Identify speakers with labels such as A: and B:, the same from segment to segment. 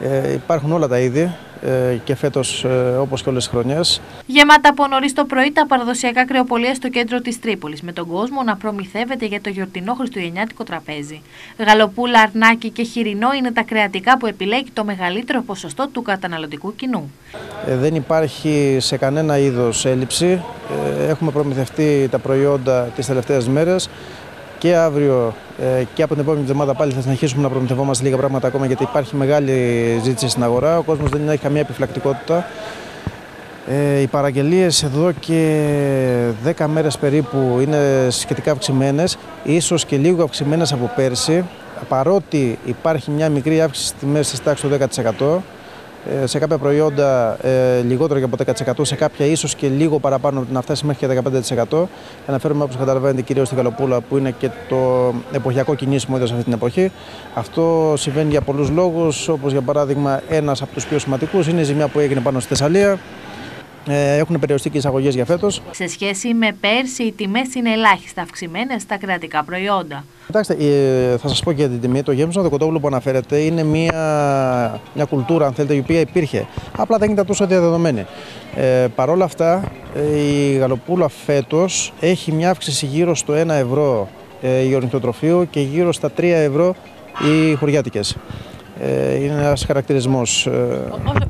A: Ε, υπάρχουν όλα τα είδη ε, και φέτος ε, όπως και όλες τις χρονιές.
B: Γεμάτα από νωρίς το πρωί τα παραδοσιακά κρεοπολία στο κέντρο της Τρίπολης, με τον κόσμο να προμηθεύεται για το γιορτινό Χριστουγεννιάτικο τραπέζι. Γαλοπούλα, αρνάκι και χοιρινό είναι τα κρεατικά που επιλέγει το μεγαλύτερο ποσοστό του καταναλωτικού κοινού.
A: Ε, δεν υπάρχει σε κανένα είδος έλλειψη. Ε, έχουμε προμηθευτεί τα προϊόντα τις τελευταίες μέρες και αύριο ε, και από την επόμενη εβδομάδα πάλι θα συνεχίσουμε να προμηθευόμαστε λίγα πράγματα ακόμα γιατί υπάρχει μεγάλη ζήτηση στην αγορά. Ο κόσμος δεν έχει καμία επιφυλακτικότητα. Ε, οι παραγγελίες εδώ και 10 μέρες περίπου είναι σχετικά αυξημένες, ίσως και λίγο αυξημένες από πέρσι, παρότι υπάρχει μια μικρή αύξηση στη μέση της τάξης του 10%. Ε, σε κάποια προϊόντα ε, λιγότερο και από 10%, σε κάποια ίσως και λίγο παραπάνω να φτάσει μέχρι και 15%. Αναφέρομαι όπως καταλαβαίνετε κυρίως στην Καλοπούλα που είναι και το εποχιακό κινήσιμο είδος αυτή την εποχή. Αυτό συμβαίνει για πολλούς λόγους, όπως για παράδειγμα ένας από τους πιο σημαντικούς είναι η ζημιά που έγινε πάνω στη Θεσσαλία. Ε, έχουν περιοριστεί και εισαγωγές για φέτος.
B: Σε σχέση με πέρσι, οι τιμές είναι ελάχιστα αυξημένες στα κρατικά προϊόντα.
A: Κοιτάξτε, ε, θα σας πω και για την τιμή. Το γέμισμα δοκοτόβουλο που αναφέρετε είναι μια, μια κουλτούρα, αν θέλετε, η οποία υπήρχε. Απλά δεν ήταν τόσο διαδεδομένη. Ε, Παρ' όλα αυτά, ε, η γαλοπούλα φέτος έχει μια αύξηση γύρω στο 1 ευρώ ε, η ορνηθοτροφείο και γύρω στα 3 ευρώ οι χωριάτικες. Ε, είναι ένας χαρακτηρισμός. Ε,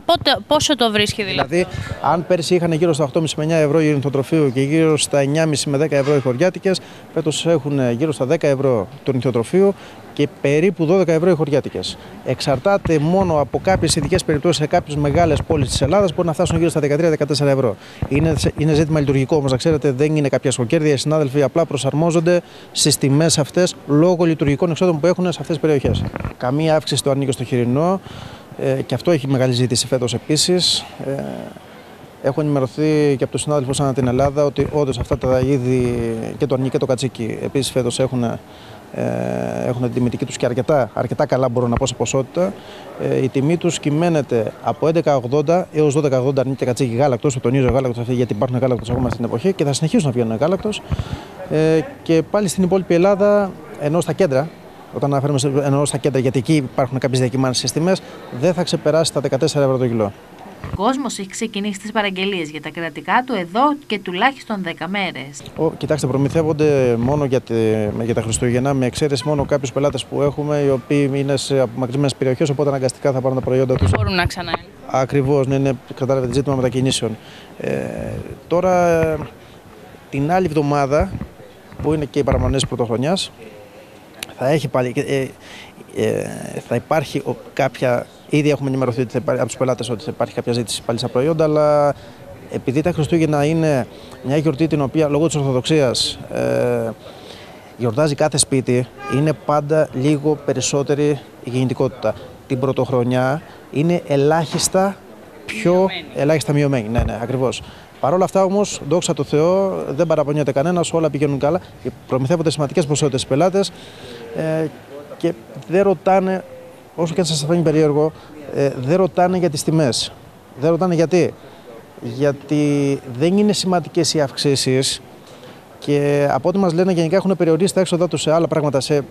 B: πότε, πόσο το βρίσκει δηλαδή;
A: Δηλαδή, αν πέρσι είχαν γύρω στα 8,5 με 9 ευρώ η νηθοτροφείο και γύρω στα 9,5 με 10 ευρώ οι χωριάτικες, φέτος έχουν γύρω στα 10 ευρώ το νηθοτροφείο και περίπου 12 ευρώ οι χωριάτικες. Εξαρτάται μόνο από κάποιες ειδικές περιπτώσεις σε κάποιες μεγάλες πόλεις της Ελλάδας μπορεί να φτάσουν γύρω στα 13-14 ευρώ. Είναι, είναι ζήτημα λειτουργικό όμως, να ξέρετε, δεν είναι κάποια σχοκέρδια. Οι συνάδελφοι απλά προσαρμόζονται στις τιμές αυτές λόγω λειτουργικών εξόδων που έχουν σε αυτές τις περιοχές. Καμία αύξηση στο ανήκει στο χοιρινό ε, και αυτό έχει μεγάλη ζήτηση φέτος επίσης. Ε, Έχω ενημερωθεί και από τους συνάδελφους ανά την Ελλάδα ότι όντως αυτά τα είδη και το αρνί και το κατσίκι επίσης φέτος έχουν ε, έχουν την τιμητική τους και αρκετά, αρκετά καλά μπορώ να πω σε ποσότητα. Ε, η τιμή τους κυμαίνεται από 11,80 έως 12,80 αρνή και κατσίκι γάλακτος, το τονίζω γάλακτος αυτή γιατί υπάρχουν γάλακτος ακόμα στην εποχή και θα συνεχίσουν να βγαίνουν γάλακτος. Ε, και πάλι στην υπόλοιπη Ελλάδα, ενώ στα κέντρα, όταν αναφέρουμε ενώ στα κέντρα, γιατί εκεί υπάρχουν κάποιες διακυμάνσεις στις τιμές, δεν θα ξεπεράσει τα 14 ευρώ το κιλό.
B: Ο κόσμος έχει ξεκινήσει τις παραγγελίες για τα κρατικά του εδώ και τουλάχιστον 10 μέρες.
A: Κοιτάξτε, προμηθεύονται μόνο για, τη, για τα Χριστούγεννα, με εξαίρεση μόνο κάποιους πελάτες που έχουμε, οι οποίοι είναι σε απομακρυσμένες περιοχές, οπότε αναγκαστικά θα πάρουν τα προϊόντα τους.
B: Μπορούν να ξανά.
A: Ακριβώς, ναι, είναι κατάλαβε ζήτημα μετακινήσεων. Ε, τώρα, την άλλη εβδομάδα, που είναι και οι παραμονές πρωτοχρονιάς, θα έχει πάλι. Ε, ε, θα υπάρχει κάποια Ήδη έχουμε ενημερωθεί από τους πελάτες ότι θα υπάρχει κάποια ζήτηση πάλι στα προϊόντα, αλλά επειδή τα Χριστούγεννα είναι μια γιορτή την οποία λόγω της Ορθοδοξίας ε, γιορτάζει κάθε σπίτι, είναι πάντα λίγο περισσότερη η γεννητικότητα. Την πρωτοχρονιά είναι ελάχιστα πιο μειωμένη. ελάχιστα μειωμένη. Ναι, ναι, ακριβώς. Παρ' όλα αυτά όμως, δόξα τω Θεώ, δεν παραπονιέται κανένας, όλα πηγαίνουν καλά. Προμηθεύονται σημαντικές ποσότητες πελάτες ε, και δεν ρωτάνε όσο και αν σας φαίνει περίεργο, ε, δεν ρωτάνε για τις τιμές. Δεν ρωτάνε γιατί. Γιατί δεν είναι σημαντικές οι αυξήσεις και από ό,τι μας λένε γενικά έχουν περιορίσει τα έξοδα τους σε άλλα πράγματα, σε,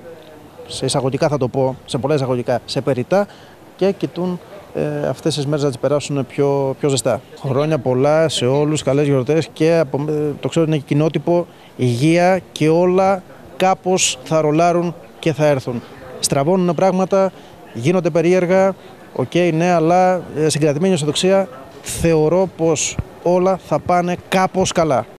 A: σε εισαγωγικά θα το πω, σε πολλά εισαγωγικά, σε περιτά και κοιτούν ε, αυτές τις μέρες να τις περάσουν πιο, πιο ζεστά. Χρόνια πολλά σε όλους, καλές γιορτές και από, ε, το ξέρω είναι κοινότυπο, υγεία και όλα κάπως θα ρολάρουν και θα έρθουν. Στραβώνουν πράγματα, γίνονται περίεργα, OK, okay, ναι, αλλά ε, συγκρατημένη αισιοδοξία θεωρώ πως όλα θα πάνε κάπως καλά.